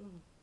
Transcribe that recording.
Mm.